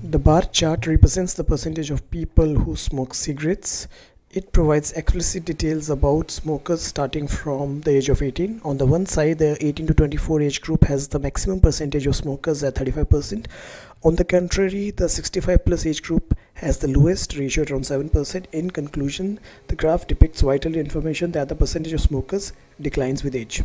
The bar chart represents the percentage of people who smoke cigarettes. It provides explicit details about smokers starting from the age of 18. On the one side, the 18 to 24 age group has the maximum percentage of smokers at 35%. On the contrary, the 65 plus age group has the lowest ratio at around 7%. In conclusion, the graph depicts vital information that the percentage of smokers declines with age.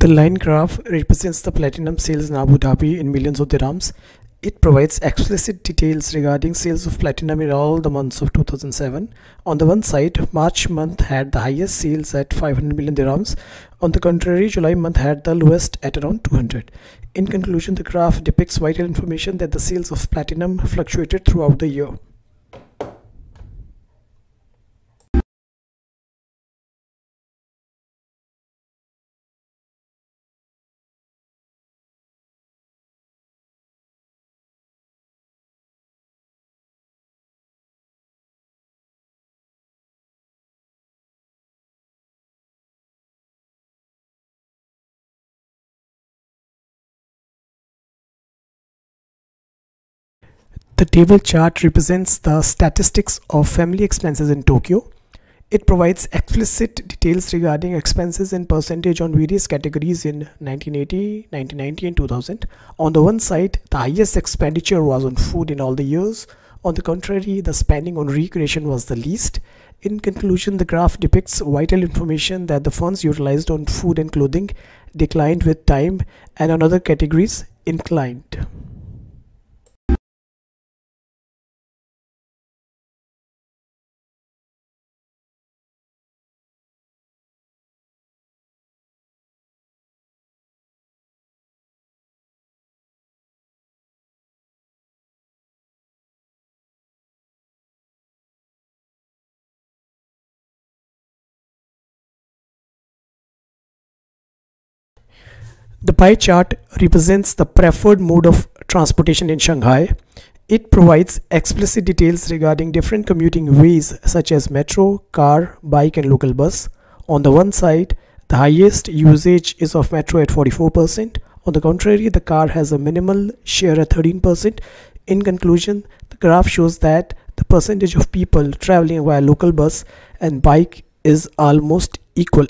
The line graph represents the platinum sales in Abu Dhabi in millions of dirhams. It provides explicit details regarding sales of platinum in all the months of 2007. On the one side, March month had the highest sales at 500 million dirhams. On the contrary, July month had the lowest at around 200. In conclusion, the graph depicts vital information that the sales of platinum fluctuated throughout the year. The table chart represents the statistics of family expenses in Tokyo. It provides explicit details regarding expenses in percentage on various categories in 1980, 1990 and 2000. On the one side, the highest expenditure was on food in all the years. On the contrary, the spending on recreation was the least. In conclusion, the graph depicts vital information that the funds utilized on food and clothing declined with time and on other categories inclined. The pie chart represents the preferred mode of transportation in Shanghai. It provides explicit details regarding different commuting ways such as metro, car, bike and local bus. On the one side, the highest usage is of metro at 44%. On the contrary, the car has a minimal share at 13%. In conclusion, the graph shows that the percentage of people traveling via local bus and bike is almost equal.